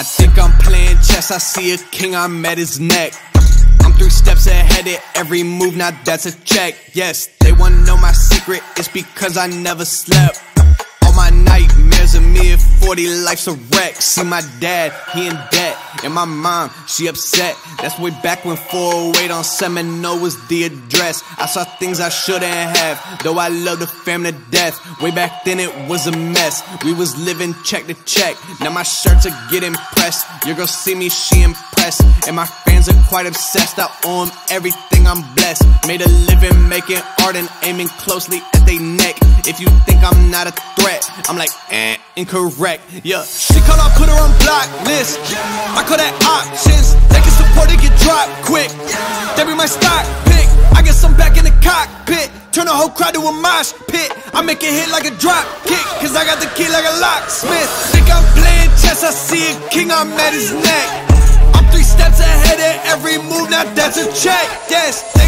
I think I'm playing chess, I see a king, I'm at his neck. I'm three steps ahead of every move, now that's a check. Yes, they wanna know my secret, it's because I never slept. All my nightmares of me at 40, life's a wreck. See my dad, he in debt. And my mom, she upset. That's way back when 408 on Seminole was the address. I saw things I shouldn't have, though I love the family to death. Way back then it was a mess. We was living check to check. Now my shirts are getting pressed. Your girl see me, she impressed. And my fans are quite obsessed. I owe 'em everything, I'm blessed. Made a living making art and aiming closely at they neck. If you think I'm not a threat, I'm like, eh, incorrect. Yeah, she call, I put her on block list. I call that options. They can support it, get dropped quick. They be my stock pick. I get some back in the cockpit. Turn the whole crowd to a mosh pit. I make it hit like a drop kick. Cause I got the key like a locksmith. Think I'm playing chess, I see a king, I'm at his neck. I'm three steps ahead of every move, now that's a check. Yes,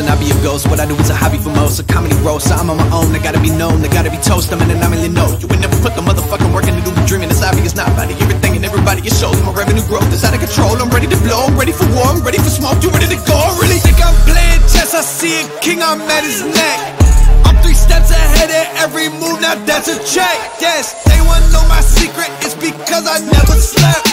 in I'll be a ghost. What I do is a hobby for most, a comedy roast. I'm on my own, I gotta be known, I gotta be toast. I'm in an I really know. You would never put the motherfucking work into the dreaming. It's obvious, not about everything and everybody. It shows my revenue growth is out of control. I'm ready to blow, I'm ready for war, I'm ready for smoke. You ready to go? I really think I'm playing chess. I see a king, I'm at his neck. I'm three steps ahead of every move, now that's a check. Yes, they wanna know my secret, it's because I never slept.